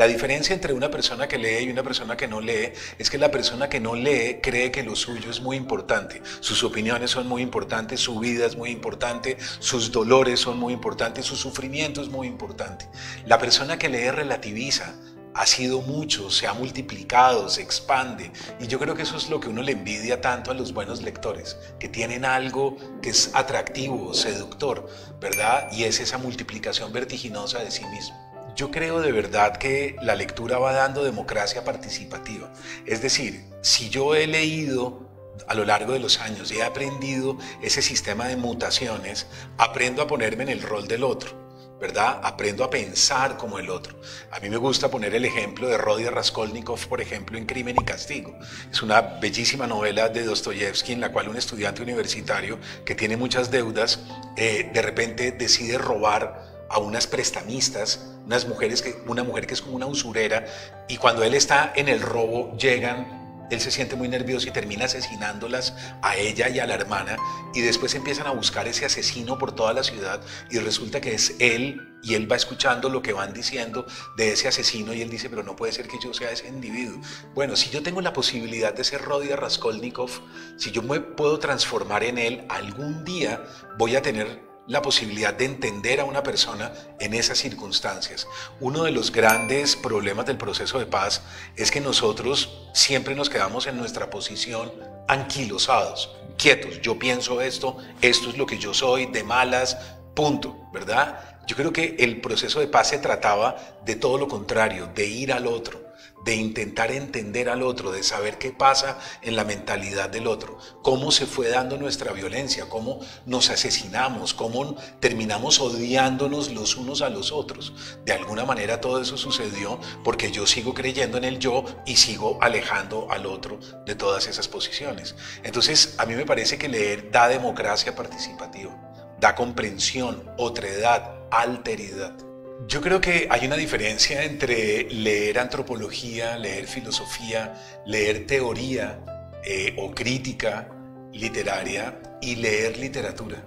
La diferencia entre una persona que lee y una persona que no lee es que la persona que no lee cree que lo suyo es muy importante, sus opiniones son muy importantes, su vida es muy importante, sus dolores son muy importantes, su sufrimiento es muy importante. La persona que lee relativiza, ha sido mucho, se ha multiplicado, se expande. Y yo creo que eso es lo que uno le envidia tanto a los buenos lectores, que tienen algo que es atractivo, seductor, ¿verdad? Y es esa multiplicación vertiginosa de sí mismo. Yo creo de verdad que la lectura va dando democracia participativa. Es decir, si yo he leído a lo largo de los años y he aprendido ese sistema de mutaciones, aprendo a ponerme en el rol del otro. ¿verdad? Aprendo a pensar como el otro. A mí me gusta poner el ejemplo de Rodia Raskolnikov, por ejemplo, en Crimen y Castigo. Es una bellísima novela de Dostoyevsky en la cual un estudiante universitario que tiene muchas deudas, eh, de repente decide robar a unas prestamistas, unas mujeres que, una mujer que es como una usurera, y cuando él está en el robo llegan él se siente muy nervioso y termina asesinándolas a ella y a la hermana y después empiezan a buscar ese asesino por toda la ciudad y resulta que es él y él va escuchando lo que van diciendo de ese asesino y él dice, pero no puede ser que yo sea ese individuo. Bueno, si yo tengo la posibilidad de ser Rodia Raskolnikov, si yo me puedo transformar en él, algún día voy a tener la posibilidad de entender a una persona en esas circunstancias. Uno de los grandes problemas del proceso de paz es que nosotros siempre nos quedamos en nuestra posición anquilosados, quietos. Yo pienso esto, esto es lo que yo soy, de malas, punto, ¿verdad? Yo creo que el proceso de paz se trataba de todo lo contrario, de ir al otro de intentar entender al otro, de saber qué pasa en la mentalidad del otro, cómo se fue dando nuestra violencia, cómo nos asesinamos, cómo terminamos odiándonos los unos a los otros. De alguna manera todo eso sucedió porque yo sigo creyendo en el yo y sigo alejando al otro de todas esas posiciones. Entonces, a mí me parece que leer da democracia participativa, da comprensión, otredad, alteridad. Yo creo que hay una diferencia entre leer antropología, leer filosofía, leer teoría eh, o crítica literaria y leer literatura.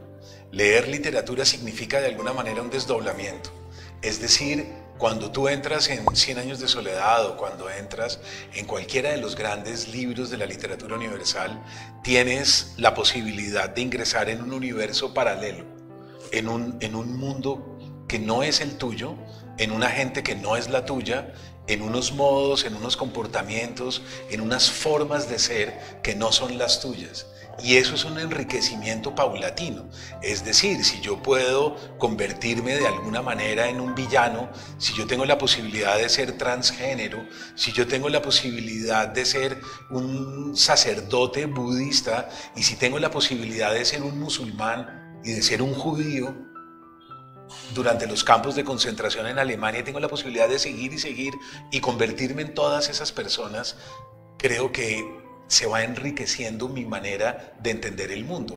Leer literatura significa de alguna manera un desdoblamiento. Es decir, cuando tú entras en Cien años de soledad o cuando entras en cualquiera de los grandes libros de la literatura universal, tienes la posibilidad de ingresar en un universo paralelo, en un, en un mundo que no es el tuyo, en una gente que no es la tuya, en unos modos, en unos comportamientos, en unas formas de ser que no son las tuyas. Y eso es un enriquecimiento paulatino. Es decir, si yo puedo convertirme de alguna manera en un villano, si yo tengo la posibilidad de ser transgénero, si yo tengo la posibilidad de ser un sacerdote budista y si tengo la posibilidad de ser un musulmán y de ser un judío, durante los campos de concentración en Alemania tengo la posibilidad de seguir y seguir y convertirme en todas esas personas, creo que se va enriqueciendo mi manera de entender el mundo.